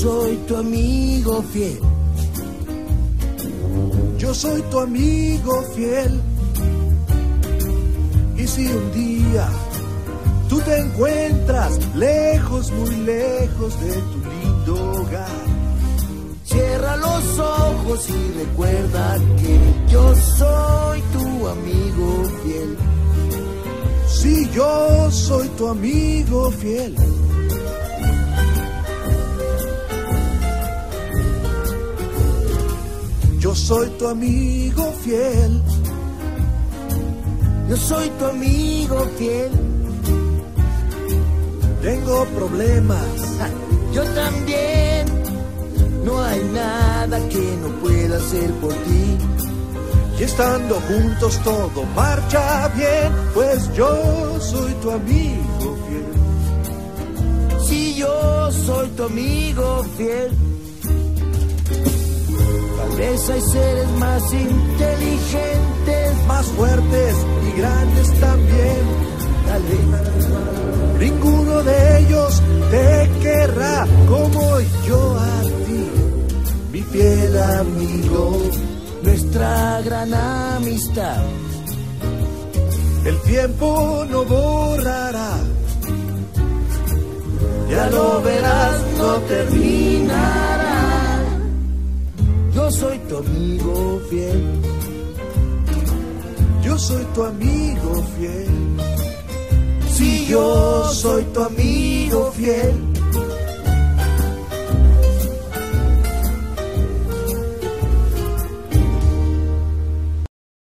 tu amigo fiel. Yo soy tu amigo fiel. Y si un día tú te encuentras lejos, muy lejos de tu lindo hogar, cierra los ojos y recuerda que yo soy tu amigo fiel. Si yo soy tu amigo fiel. Soy tu amigo fiel. Yo soy tu amigo fiel. Tengo problemas. Yo también. No hay nada que no pueda hacer por ti. Y estando juntos todo marcha bien, pues yo soy tu amigo fiel. Si yo soy tu amigo fiel. Hay seres más inteligentes, más fuertes y grandes también. Tal vez. Ninguno de ellos te querrá como yo a ti, mi fiel amigo. Nuestra gran amistad. El tiempo no borrará. Ya lo verás, no terminará. Yo soy tu amigo fiel. Yo soy tu amigo fiel. Si yo soy tu amigo fiel.